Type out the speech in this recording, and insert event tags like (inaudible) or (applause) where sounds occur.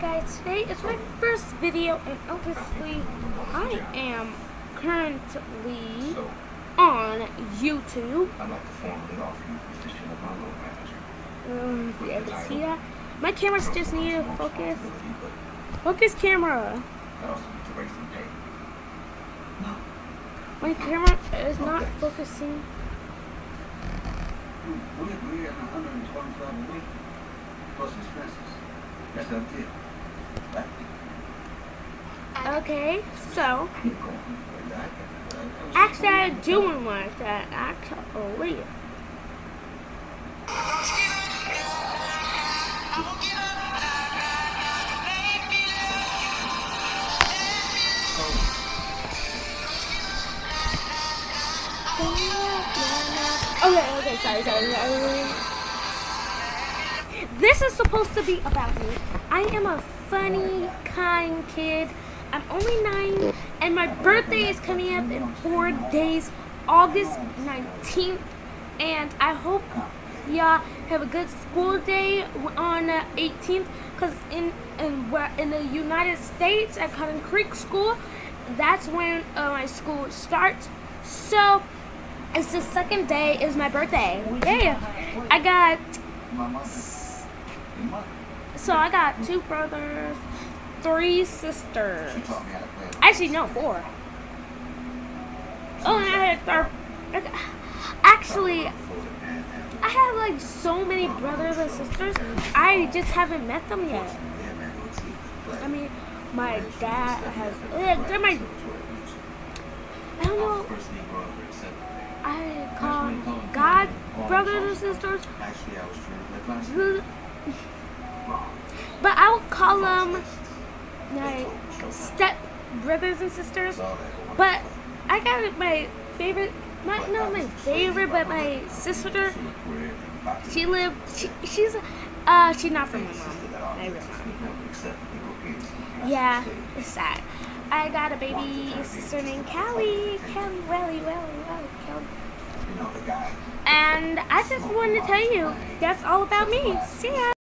guys, today is my first video and obviously I am currently on YouTube. I'd like to formally offer you the position of my road manager. Um, you ever see that. My cameras just need to focus. Focus camera. I also need to raise some pay. (gasps) No. My camera is not focusing. We agree on 125 a week plus expenses. That's our deal. Okay, so. But I actually I doing like that actually. Oh, okay, okay, sorry, sorry, sorry. This is supposed to be about me. I am a funny, kind kid. I'm only nine, and my birthday is coming up in four days, August 19th. And I hope y'all have a good school day on the 18th, cause in in in the United States at Cotton Creek School, that's when uh, my school starts. So it's the second day is my birthday. Yeah, I got My mother. Your mother. so I got two brothers, three sisters. She taught me how to play. Actually, no, four. Oh, I had third. Actually, I have like so many brothers and sisters. I just haven't met them yet. Yeah, man, go see. But I mean, my dad has. eh, They're my. I don't know. personally grew up very simple. I call God brothers and sisters. But I would call them like step brothers and sisters. But I got my favorite, my not my favorite, but my sister. She lived. She, she's uh she's not from my mom. My real mom. Yeah, it's sad. I got a baby sister named Callie. Callie, Welly, Welly, Welly, Callie. And I just wanted to tell you that's all about me. See ya.